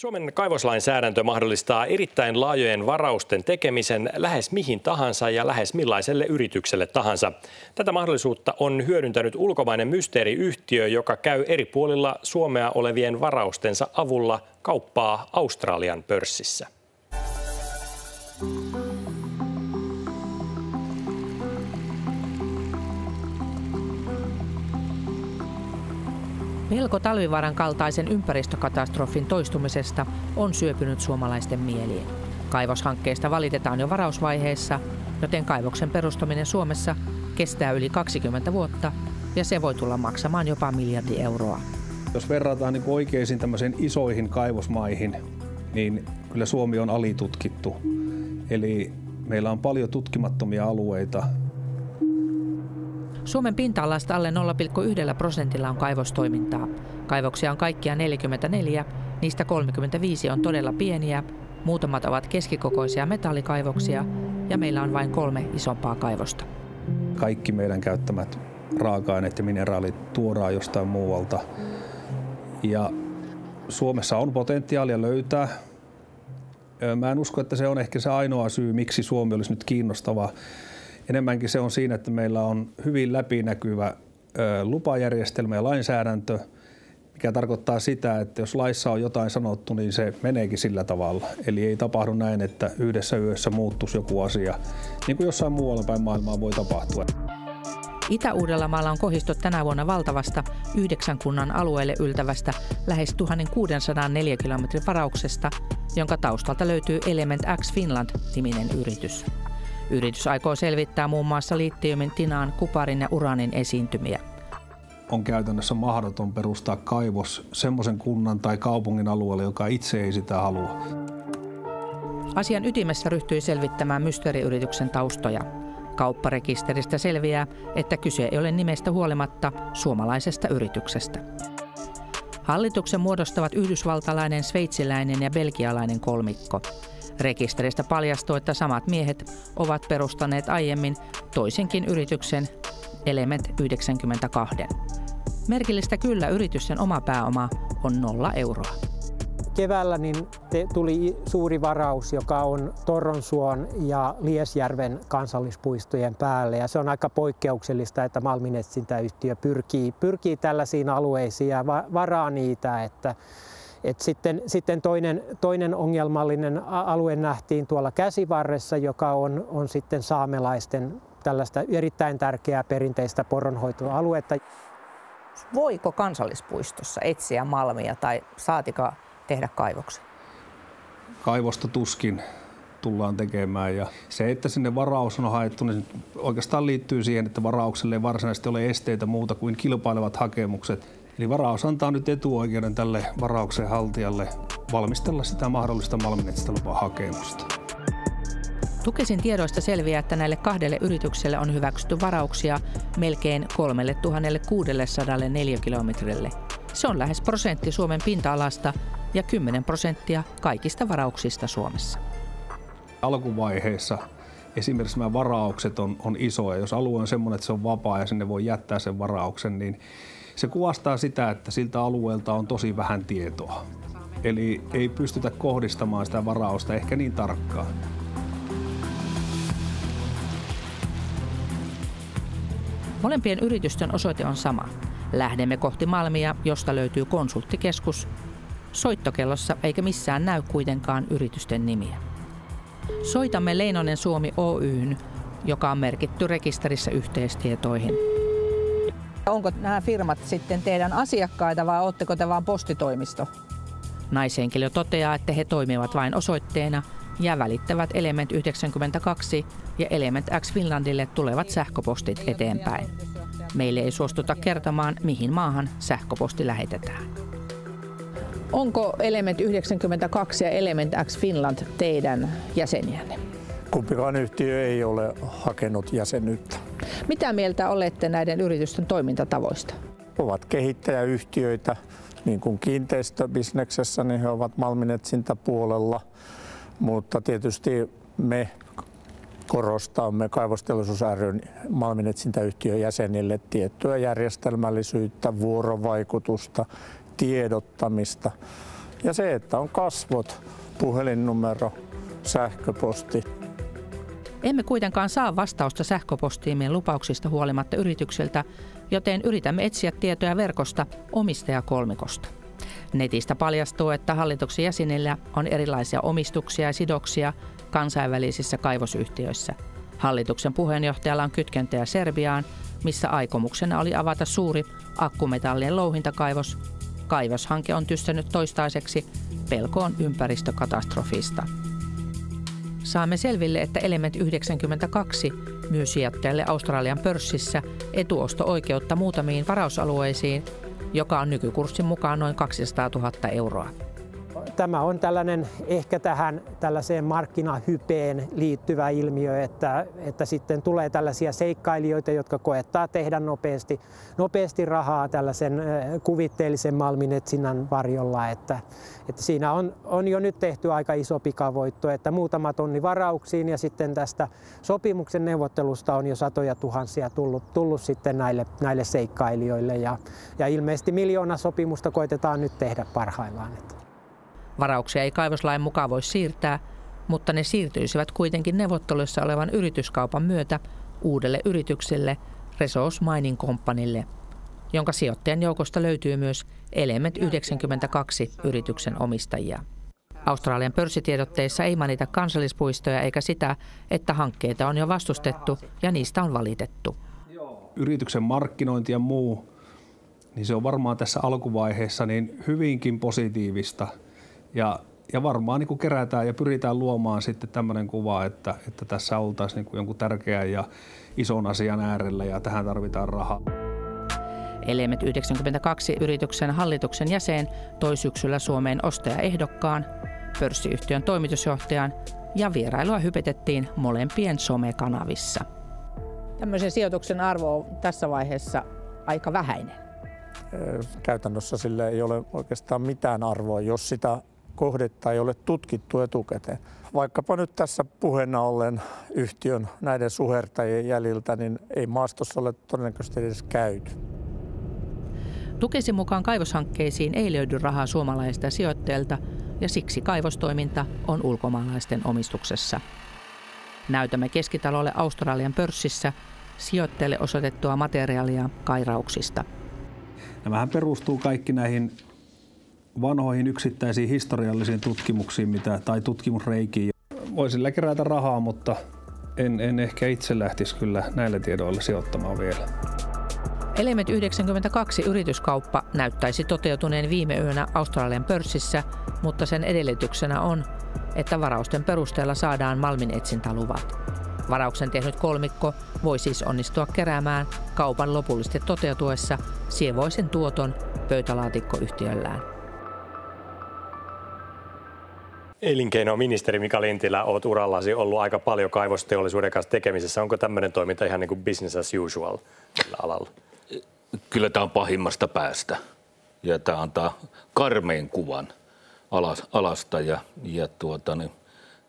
Suomen kaivoslainsäädäntö mahdollistaa erittäin laajojen varausten tekemisen lähes mihin tahansa ja lähes millaiselle yritykselle tahansa. Tätä mahdollisuutta on hyödyntänyt ulkomainen mysteeriyhtiö, joka käy eri puolilla Suomea olevien varaustensa avulla kauppaa Australian pörssissä. Pelko talvivaaran kaltaisen ympäristökatastrofin toistumisesta on syöpynyt suomalaisten mieliin. Kaivoshankkeesta valitetaan jo varausvaiheessa, joten kaivoksen perustaminen Suomessa kestää yli 20 vuotta ja se voi tulla maksamaan jopa miljardi euroa. Jos verrataan niin oikeisiin tämmöisiin isoihin kaivosmaihin, niin kyllä Suomi on alitutkittu. Eli meillä on paljon tutkimattomia alueita, Suomen pinta-alasta alle 0,1 prosentilla on kaivostoimintaa. Kaivoksia on kaikkiaan 44, niistä 35 on todella pieniä, muutamat ovat keskikokoisia metallikaivoksia ja meillä on vain kolme isompaa kaivosta. Kaikki meidän käyttämät raaka-aineet ja mineraalit tuodaan jostain muualta. Ja Suomessa on potentiaalia löytää. Mä en usko, että se on ehkä se ainoa syy, miksi Suomi olisi nyt kiinnostava Enemmänkin se on siinä, että meillä on hyvin läpinäkyvä lupajärjestelmä ja lainsäädäntö, mikä tarkoittaa sitä, että jos laissa on jotain sanottu, niin se meneekin sillä tavalla. Eli ei tapahdu näin, että yhdessä yössä muuttuisi joku asia, niin kuin jossain muualla päin maailmaa voi tapahtua. Itä-Uudellamaalla on kohistot tänä vuonna valtavasta yhdeksän kunnan alueelle yltävästä lähes 1600 neliökilometrin varauksesta, jonka taustalta löytyy Element X Finland-niminen yritys. Yritys aikoo selvittää muun muassa litiumin, tinaan, kuparin ja uranin esiintymiä. On käytännössä mahdoton perustaa kaivos semmoisen kunnan tai kaupungin alueelle, joka itse ei sitä halua. Asian ytimessä ryhtyi selvittämään mysteeriyrityksen taustoja. Kaupparekisteristä selviää, että kyse ei ole nimestä huolimatta suomalaisesta yrityksestä. Hallituksen muodostavat yhdysvaltalainen, sveitsiläinen ja belgialainen kolmikko. Rekisteristä paljastui, että samat miehet ovat perustaneet aiemmin toisenkin yrityksen Element 92. Merkillistä kyllä yritysten oma pääoma on nolla euroa. Keväällä niin tuli suuri varaus, joka on Torronsuon ja Liesjärven kansallispuistojen päälle. Ja se on aika poikkeuksellista, että malminetsintäyhtiö pyrkii, pyrkii tällaisiin alueisiin ja varaa niitä, että et sitten, sitten toinen, toinen ongelmallinen alue nähtiin tuolla käsivarressa, joka on, on sitten saamelaisten tällaista erittäin tärkeää perinteistä poronhoitoaluetta. Voiko kansallispuistossa etsiä malmia tai saatika tehdä kaivoksen? Kaivosta tuskin tullaan tekemään. Ja se, että sinne varaus on haettu, niin oikeastaan liittyy siihen, että varaukselle ei varsinaisesti ole esteitä muuta kuin kilpailevat hakemukset. Eli varaus antaa nyt etuoikeuden tälle varauksen haltijalle valmistella sitä mahdollista malminetsintälupahakemusta. Tukesin tiedoista selviää, että näille kahdelle yritykselle on hyväksytty varauksia melkein 3600 neliökilometrille. Se on lähes prosentti Suomen pinta-alasta ja 10 prosenttia kaikista varauksista Suomessa. Alkuvaiheessa esimerkiksi nämä varaukset on, on isoja. Jos alue on sellainen, että se on vapaa ja sinne voi jättää sen varauksen, niin se kuvastaa sitä, että siltä alueelta on tosi vähän tietoa. Eli ei pystytä kohdistamaan sitä varausta ehkä niin tarkkaan. Molempien yritysten osoite on sama. Lähdemme kohti Malmia, josta löytyy konsulttikeskus. Soittokellossa eikä missään näy kuitenkaan yritysten nimiä. Soitamme Leinonen Suomi Oyhyn, joka on merkitty rekisterissä yhteistietoihin. Onko nämä firmat sitten teidän asiakkaita vai oletteko te vain postitoimisto? Naishenkilö toteaa, että he toimivat vain osoitteena ja välittävät Element 92 ja Element X Finlandille tulevat sähköpostit eteenpäin. Meille ei suostuta kertomaan, mihin maahan sähköposti lähetetään. Onko Element 92 ja Element X Finland teidän jäseniänne? Kumpikaan yhtiö ei ole hakenut jäsenyyttä. Mitä mieltä olette näiden yritysten toimintatavoista? Ovat kehittäjäyhtiöitä, niin kuin kiinteistöbisneksessä, niin he ovat malminetsintäpuolella, mutta tietysti me korostamme kaivosteollisuus ryn malminetsintäyhtiön jäsenille tiettyä järjestelmällisyyttä, vuorovaikutusta, tiedottamista Ja se, että on kasvot, puhelinnumero, sähköposti. Emme kuitenkaan saa vastausta sähköpostiimien lupauksista huolimatta yrityksiltä, joten yritämme etsiä tietoja verkosta omistajakolmikosta. Netistä paljastuu, että hallituksen jäsenillä on erilaisia omistuksia ja sidoksia kansainvälisissä kaivosyhtiöissä. Hallituksen puheenjohtajalla on kytkentöjä Serbiaan, missä aikomuksena oli avata suuri akkumetallien louhintakaivos. Kaivoshanke on tyssännyt toistaiseksi pelkoon ympäristökatastrofista. Saamme selville, että Element 92 myy sijoittajalle Australian pörssissä etuosto-oikeutta muutamiin varausalueisiin, joka on nykykurssin mukaan noin 200 000 euroa tämä on tällainen ehkä tähän tällaiseen markkinahypeen liittyvä ilmiö, että, että sitten tulee tällaisia seikkailijoita, jotka koettaa tehdä nopeasti, nopeasti rahaa tällaisen kuvitteellisen malminetsinnän varjolla, että, että siinä on, on jo nyt tehty aika iso pikavoitto, että muutama tonni varauksiin ja sitten tästä sopimuksen neuvottelusta on jo satoja tuhansia tullut, tullut sitten näille, näille seikkailijoille ja, ja ilmeisesti miljoona sopimusta koitetaan nyt tehdä parhaillaan. Että. Varauksia ei kaivoslain mukaan voi siirtää, mutta ne siirtyisivät kuitenkin neuvotteluissa olevan yrityskaupan myötä uudelle yritykselle Resource Mining Companylle, jonka sijoittajan joukosta löytyy myös Element 92 yrityksen omistajia. Australian pörssitiedotteissa ei mainita kansallispuistoja eikä sitä, että hankkeita on jo vastustettu ja niistä on valitettu. Yrityksen markkinointi ja muu, niin se on varmaan tässä alkuvaiheessa niin hyvinkin positiivista – ja, ja varmaan niin kuin kerätään ja pyritään luomaan sitten tämmöinen kuva, että, että tässä oltaisiin niin kuin jonkun tärkeän ja ison asian äärellä ja tähän tarvitaan rahaa. Elemet 92 yrityksen hallituksen jäsen toi syksyllä Suomeen ostajaehdokkaan, pörssiyhtiön toimitusjohtajan ja vierailua hypetettiin molempien somekanavissa. Tämmöisen sijoituksen arvo on tässä vaiheessa aika vähäinen. Käytännössä sille ei ole oikeastaan mitään arvoa, jos sitä kohdetta ei ole tutkittu etukäteen. Vaikkapa nyt tässä puheena ollen yhtiön näiden suhertajien jäljiltä, niin ei maastossa ole todennäköisesti edes käyty. Tukesi mukaan kaivoshankkeisiin ei löydy rahaa suomalaisista sijoittajilta ja siksi kaivostoiminta on ulkomaalaisten omistuksessa. Näytämme keskitalolle Australian pörssissä sijoittajille osoitettua materiaalia kairauksista. Nämähän perustuu kaikki näihin vanhoihin yksittäisiin historiallisiin tutkimuksiin mitä, tai tutkimusreikiin. Voisin sillä kerätä rahaa, mutta en, en ehkä itse lähtisi kyllä näillä tiedoilla sijoittamaan vielä. Element 92 yrityskauppa näyttäisi toteutuneen viime yönä Australian pörssissä, mutta sen edellytyksenä on, että varausten perusteella saadaan malminetsintäluvat. Varauksen tehnyt kolmikko voi siis onnistua keräämään kaupan lopullisesti toteutuessa sievoisen tuoton pöytälaatikkoyhtiöllään. Elinkeinoministeri Mika Lintilä, olet urallasi ollut aika paljon kaivosteollisuuden kanssa tekemisessä. Onko tämmöinen toiminta ihan niin kuin business as usual tällä alalla? Kyllä tämä on pahimmasta päästä ja tämä antaa karmeen kuvan alasta ja, ja tuota, niin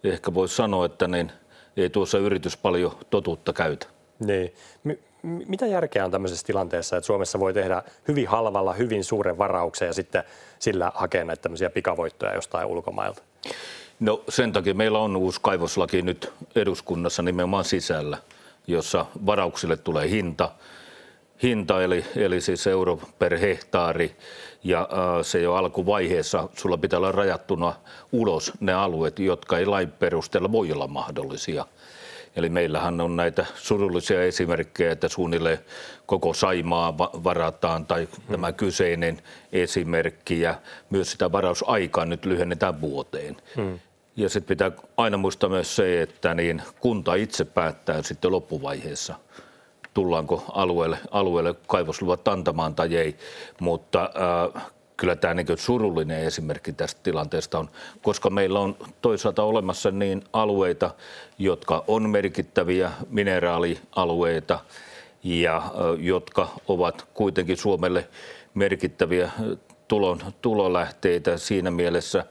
ehkä voisi sanoa, että niin, ei tuossa yritys paljon totuutta käytä. Niin. M- mitä järkeä on tämmöisessä tilanteessa, että Suomessa voi tehdä hyvin halvalla hyvin suuren varauksen ja sitten sillä hakea näitä tämmöisiä pikavoittoja jostain ulkomailta? No sen takia meillä on uusi kaivoslaki nyt eduskunnassa nimenomaan sisällä, jossa varauksille tulee hinta, hinta eli, eli siis euro per hehtaari ja äh, se jo alkuvaiheessa sulla pitää olla rajattuna ulos ne alueet, jotka ei lain perusteella voi olla mahdollisia. Eli meillähän on näitä surullisia esimerkkejä, että suunnilleen koko Saimaa varataan tai tämä kyseinen esimerkki ja myös sitä varausaikaa nyt lyhennetään vuoteen. Hmm. Ja sitten pitää aina muistaa myös se, että niin kunta itse päättää sitten loppuvaiheessa, tullaanko alueelle, alueelle kaivosluvat antamaan tai ei. Mutta äh, kyllä tämä niin surullinen esimerkki tästä tilanteesta on, koska meillä on toisaalta olemassa niin alueita, jotka on merkittäviä mineraalialueita ja jotka ovat kuitenkin Suomelle merkittäviä tulon, tulolähteitä siinä mielessä,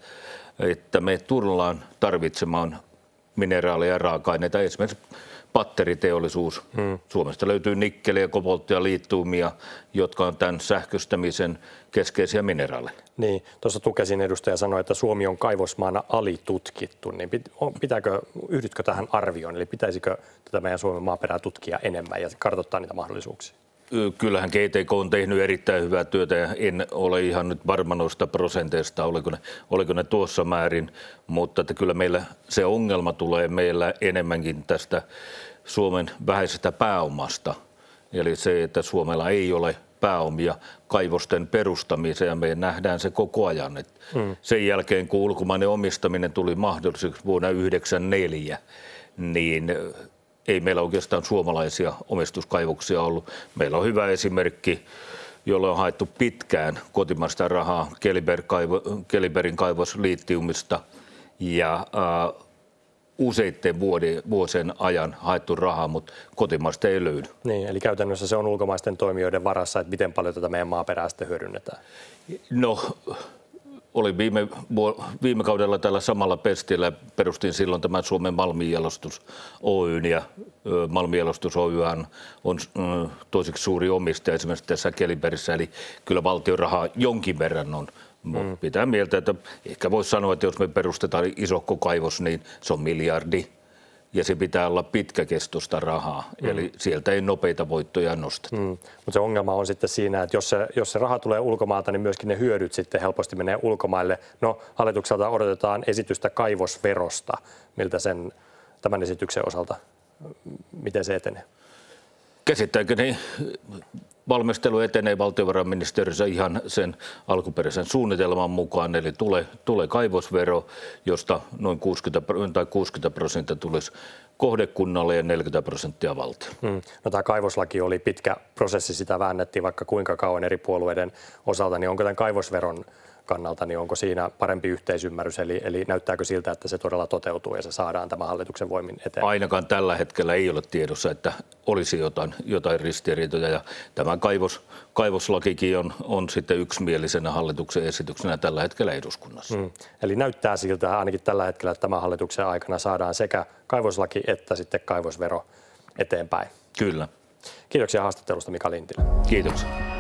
että me tullaan tarvitsemaan mineraaleja ja raaka-aineita. Esimerkiksi patteriteollisuus. Hmm. Suomesta löytyy nikkeliä, kobolttia, liittuumia, jotka on tämän sähköstämisen keskeisiä mineraaleja. Niin, tuossa Tukesin edustaja sanoi, että Suomi on kaivosmaana alitutkittu, niin pitääkö, yhdytkö tähän arvioon, eli pitäisikö tätä meidän Suomen maaperää tutkia enemmän ja kartoittaa niitä mahdollisuuksia? Kyllähän GTK on tehnyt erittäin hyvää työtä ja en ole ihan nyt varma noista prosenteista, oliko ne, oliko ne tuossa määrin, mutta että kyllä meillä se ongelma tulee meillä enemmänkin tästä Suomen vähäisestä pääomasta. Eli se, että Suomella ei ole pääomia kaivosten perustamiseen ja me nähdään se koko ajan. Että mm. Sen jälkeen, kun ulkomainen omistaminen tuli mahdolliseksi vuonna 1994, niin ei meillä oikeastaan suomalaisia omistuskaivoksia ollut. Meillä on hyvä esimerkki, jolla on haettu pitkään kotimaista rahaa Keliberin kaivos liittiumista ja äh, useitten vuosien ajan haettu rahaa, mutta kotimaista ei löydy. Niin, eli käytännössä se on ulkomaisten toimijoiden varassa, että miten paljon tätä meidän maaperää sitten hyödynnetään? No oli viime, viime kaudella tällä samalla pestillä. Perustin silloin tämän Suomen Malmijalostus Oyn ja Malmijalostus Oy on toiseksi suuri omistaja esimerkiksi tässä Keliberissä, eli kyllä valtion rahaa jonkin verran on. Mm. Pitää mieltä, että ehkä voisi sanoa, että jos me perustetaan iso kaivos, niin se on miljardi ja se pitää olla pitkäkestoista rahaa, mm. eli sieltä ei nopeita voittoja nosteta. Mm. Mutta se ongelma on sitten siinä, että jos se, jos se raha tulee ulkomaalta, niin myöskin ne hyödyt sitten helposti menee ulkomaille. No hallitukselta odotetaan esitystä kaivosverosta, miltä sen tämän esityksen osalta, miten se etenee? Käsittääkseni valmistelu etenee valtiovarainministeriössä ihan sen alkuperäisen suunnitelman mukaan, eli tulee, tulee kaivosvero, josta noin 60, tai 60 prosenttia tulisi kohdekunnalle ja 40 prosenttia valtio. Hmm. No, tämä kaivoslaki oli pitkä prosessi, sitä väännettiin vaikka kuinka kauan eri puolueiden osalta, niin onko tämän kaivosveron kannalta, niin onko siinä parempi yhteisymmärrys, eli, eli näyttääkö siltä, että se todella toteutuu ja se saadaan tämän hallituksen voimin eteen? Ainakaan tällä hetkellä ei ole tiedossa, että olisi jotain, jotain ristiriitoja ja tämä kaivos, kaivoslakikin on, on sitten yksimielisenä hallituksen esityksenä tällä hetkellä eduskunnassa. Mm. Eli näyttää siltä ainakin tällä hetkellä, että tämän hallituksen aikana saadaan sekä kaivoslaki että sitten kaivosvero eteenpäin. Kyllä. Kiitoksia haastattelusta Mika Lintilä. Kiitoksia.